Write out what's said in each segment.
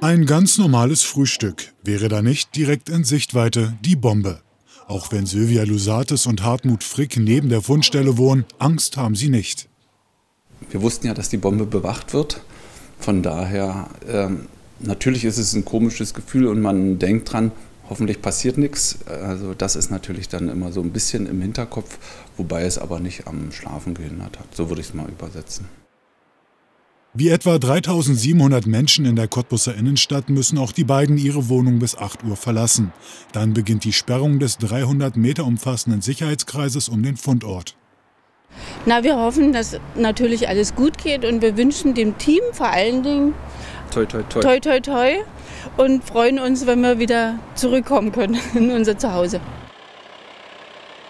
Ein ganz normales Frühstück wäre da nicht direkt in Sichtweite die Bombe. Auch wenn Sylvia Lusatis und Hartmut Frick neben der Fundstelle wohnen, Angst haben sie nicht. Wir wussten ja, dass die Bombe bewacht wird. Von daher, ähm, natürlich ist es ein komisches Gefühl und man denkt dran, hoffentlich passiert nichts. Also das ist natürlich dann immer so ein bisschen im Hinterkopf, wobei es aber nicht am Schlafen gehindert hat. So würde ich es mal übersetzen. Wie etwa 3700 Menschen in der Cottbusser Innenstadt müssen auch die beiden ihre Wohnung bis 8 Uhr verlassen. Dann beginnt die Sperrung des 300 Meter umfassenden Sicherheitskreises um den Fundort. Na, wir hoffen, dass natürlich alles gut geht und wir wünschen dem Team vor allen Dingen toi toi toi, toi, toi, toi und freuen uns, wenn wir wieder zurückkommen können in unser Zuhause.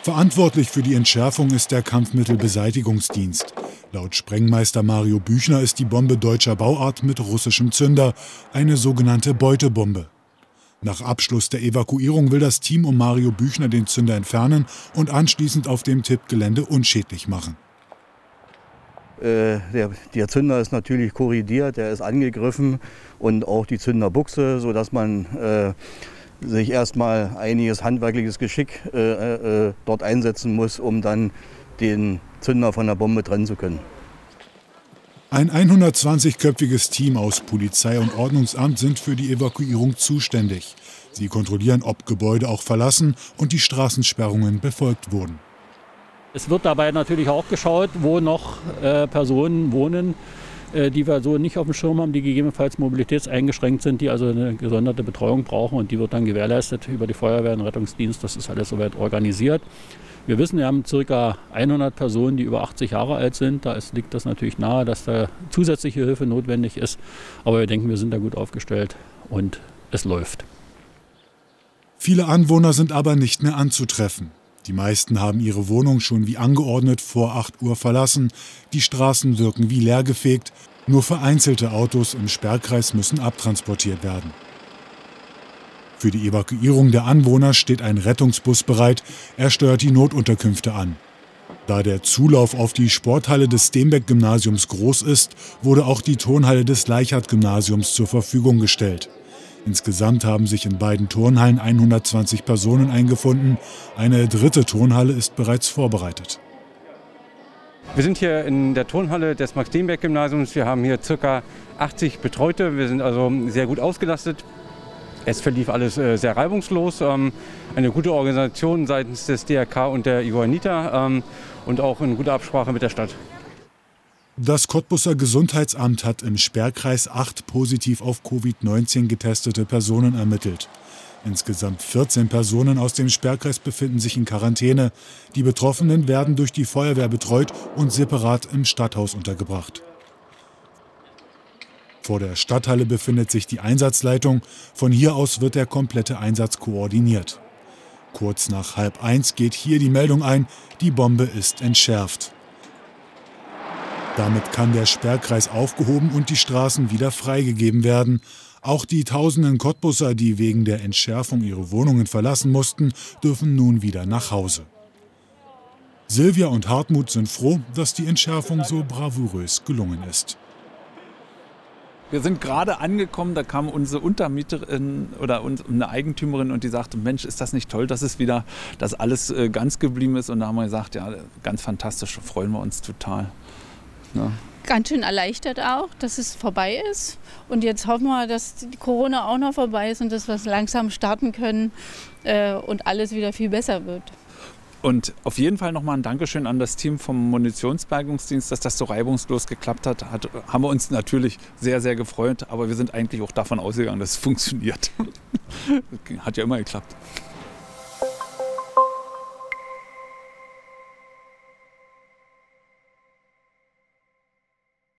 Verantwortlich für die Entschärfung ist der Kampfmittelbeseitigungsdienst. Laut Sprengmeister Mario Büchner ist die Bombe deutscher Bauart mit russischem Zünder eine sogenannte Beutebombe. Nach Abschluss der Evakuierung will das Team um Mario Büchner den Zünder entfernen und anschließend auf dem Tippgelände unschädlich machen. Äh, der, der, Zünder ist natürlich korrigiert, der ist angegriffen und auch die Zünderbuchse, sodass man äh, sich erstmal einiges handwerkliches Geschick äh, äh, dort einsetzen muss, um dann den Zünder von der Bombe trennen zu können. Ein 120-köpfiges Team aus Polizei und Ordnungsamt sind für die Evakuierung zuständig. Sie kontrollieren, ob Gebäude auch verlassen und die Straßensperrungen befolgt wurden. Es wird dabei natürlich auch geschaut, wo noch äh, Personen wohnen, äh, die wir so nicht auf dem Schirm haben, die gegebenenfalls mobilitätseingeschränkt sind, die also eine gesonderte Betreuung brauchen und die wird dann gewährleistet über die Feuerwehr und Rettungsdienst. Das ist alles soweit organisiert. Wir wissen, wir haben ca. 100 Personen, die über 80 Jahre alt sind. Da ist, liegt das natürlich nahe, dass da zusätzliche Hilfe notwendig ist. Aber wir denken, wir sind da gut aufgestellt und es läuft. Viele Anwohner sind aber nicht mehr anzutreffen. Die meisten haben ihre Wohnung schon wie angeordnet vor 8 Uhr verlassen. Die Straßen wirken wie leergefegt. Nur vereinzelte Autos im Sperrkreis müssen abtransportiert werden. Für die Evakuierung der Anwohner steht ein Rettungsbus bereit. Er steuert die Notunterkünfte an. Da der Zulauf auf die Sporthalle des Steenbeck-Gymnasiums groß ist, wurde auch die Turnhalle des Leichhardt-Gymnasiums zur Verfügung gestellt. Insgesamt haben sich in beiden Turnhallen 120 Personen eingefunden. Eine dritte Turnhalle ist bereits vorbereitet. Wir sind hier in der Turnhalle des Max-Steenbeck-Gymnasiums. Wir haben hier ca. 80 Betreute. Wir sind also sehr gut ausgelastet. Es verlief alles äh, sehr reibungslos. Ähm, eine gute Organisation seitens des DRK und der Johanniter ähm, und auch in guter Absprache mit der Stadt. Das Cottbusser Gesundheitsamt hat im Sperrkreis acht positiv auf Covid-19 getestete Personen ermittelt. Insgesamt 14 Personen aus dem Sperrkreis befinden sich in Quarantäne. Die Betroffenen werden durch die Feuerwehr betreut und separat im Stadthaus untergebracht. Vor der Stadthalle befindet sich die Einsatzleitung. Von hier aus wird der komplette Einsatz koordiniert. Kurz nach halb eins geht hier die Meldung ein, die Bombe ist entschärft. Damit kann der Sperrkreis aufgehoben und die Straßen wieder freigegeben werden. Auch die tausenden Cottbusser, die wegen der Entschärfung ihre Wohnungen verlassen mussten, dürfen nun wieder nach Hause. Silvia und Hartmut sind froh, dass die Entschärfung so bravourös gelungen ist. Wir sind gerade angekommen, da kam unsere Untermieterin oder eine Eigentümerin und die sagte, Mensch, ist das nicht toll, dass es wieder, dass alles äh, ganz geblieben ist. Und da haben wir gesagt, ja, ganz fantastisch, freuen wir uns total. Ja. Ganz schön erleichtert auch, dass es vorbei ist. Und jetzt hoffen wir, dass die Corona auch noch vorbei ist und dass wir langsam starten können äh, und alles wieder viel besser wird. Und auf jeden Fall nochmal ein Dankeschön an das Team vom Munitionsbergungsdienst, dass das so reibungslos geklappt hat. hat. Haben wir uns natürlich sehr, sehr gefreut, aber wir sind eigentlich auch davon ausgegangen, dass es funktioniert. hat ja immer geklappt.